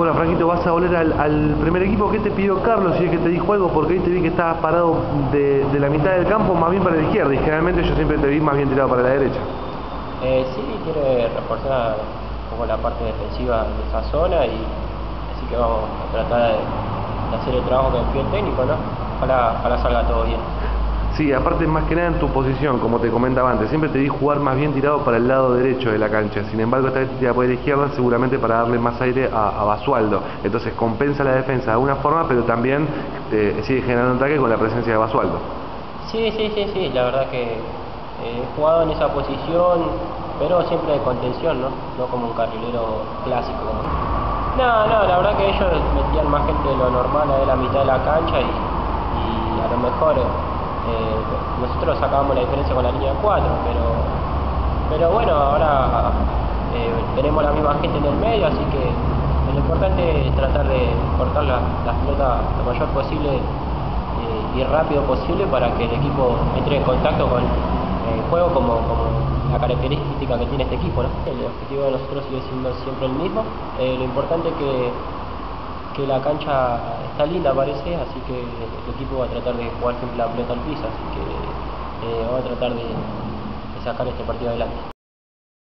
Bueno, Franquito, vas a volver al, primer equipo. ¿Qué te pidió Carlos? Si es que te dijo algo, porque ahí te vi que estabas parado de, la mitad del campo más bien para la izquierda y generalmente yo siempre te vi más bien tirado para la derecha. Eh, sí, quiere reforzar un la parte defensiva de esa zona y así que vamos a tratar de, hacer el trabajo que pide el técnico, ¿no? Ojalá, ojalá salga todo bien. Sí, aparte más que nada en tu posición, como te comentaba antes, siempre te vi jugar más bien tirado para el lado derecho de la cancha, sin embargo esta vez te por la izquierda seguramente para darle más aire a, Basualdo, entonces compensa la defensa de alguna forma, pero también eh, sigue generando ataque con la presencia de Basualdo. Sí, sí, sí, sí, la verdad que eh, he jugado en esa posición, pero siempre de contención, ¿no? No como un carrilero clásico. No, no, la verdad que ellos metían más gente de lo normal a la mitad de la cancha y, y a lo mejor eh, nosotros sacábamos la diferencia con la línea 4, pero, pero bueno, ahora eh, tenemos la misma gente en el medio, así que lo importante es tratar de cortar la, la pelota lo mayor posible eh, y rápido posible para que el equipo entre en contacto con el juego como, como la característica que tiene este equipo. El objetivo de nosotros sigue siendo siempre el mismo. lo importante es que que la cancha está linda parece, así que el equipo va a tratar de jugar siempre la pelota al piso, así que eh, va a tratar de sacar este partido adelante.